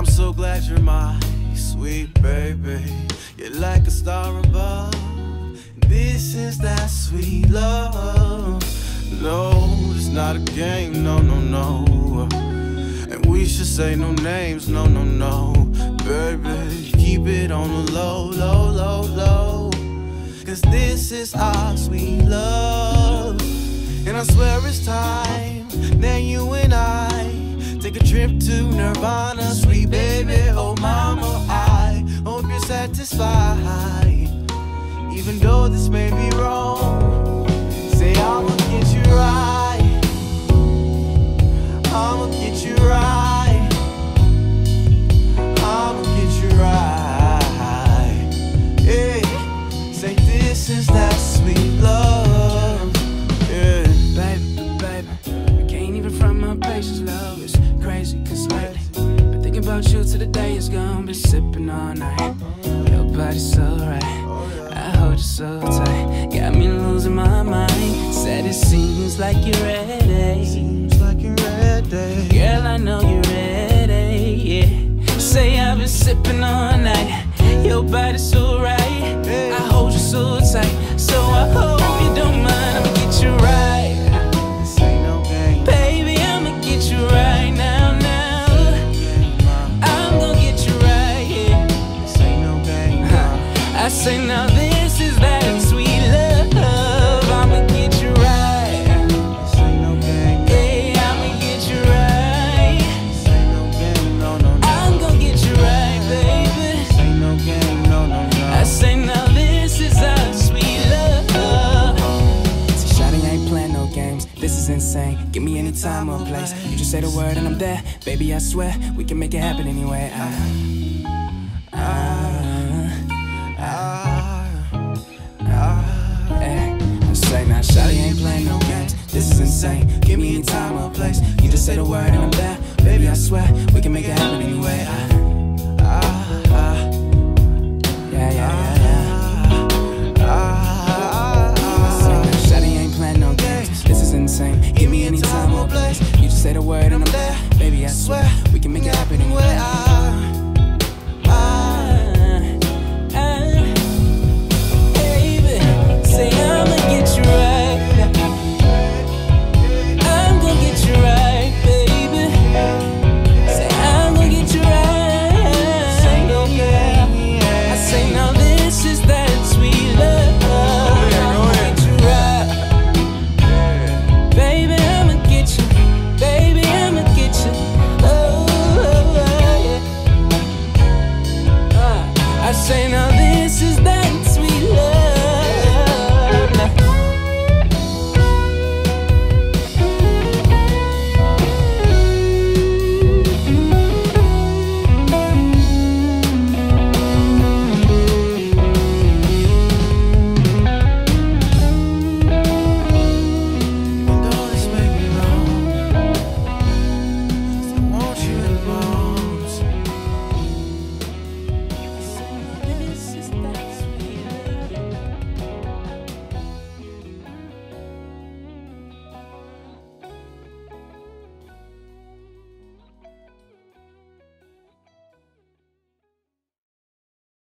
I'm so glad you're my sweet baby. You're like a star above. This is that sweet love. No, it's not a game, no, no, no. And we should say no names, no, no, no. Baby, keep it on the low, low, low, low. Cause this is our sweet love. And I swear it's time that you take a trip to Nirvana, sweet baby. Oh, mama, I hope you're satisfied. Even though this may be wrong, say I'ma get you right. I'ma get you right. I'ma get you right. Hey, say this is that about you till the day is gone. Been sipping all night. Your body's so right. I hold you so tight. Got me losing my mind. Said it seems like you're ready. Seems like you're ready. Girl, I know you're Insane. Give me any time or place. You just say the word and I'm there, baby. I swear we can make it happen anyway. I, I, eh. I say now, Shawty ain't playing no games. This is insane. Give me any time or place. You just say the word and I'm there, baby. I swear we can make it happen anyway. Ah. I, say the word and I'm there, baby. I swear we can make it